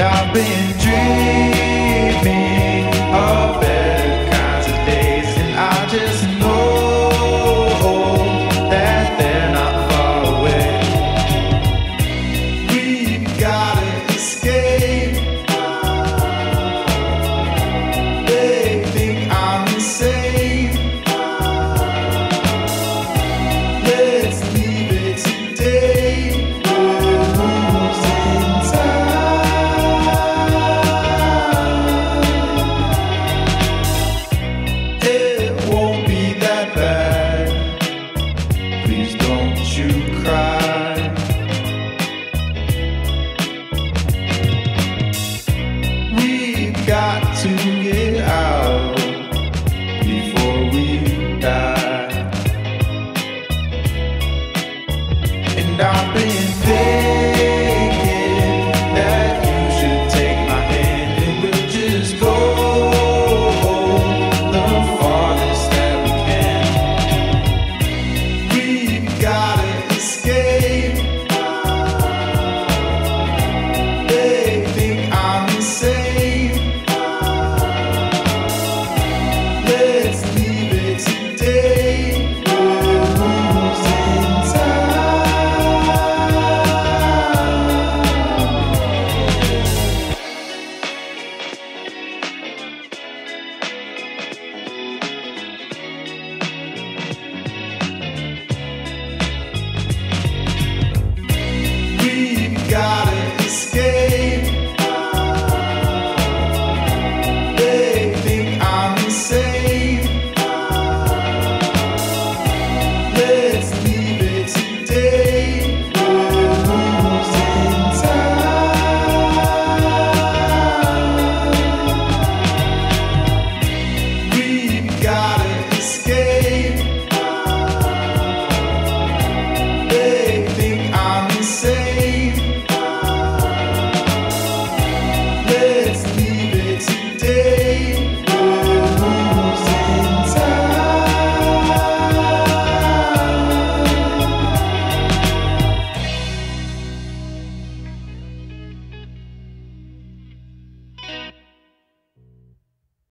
I've been dreaming. I've been.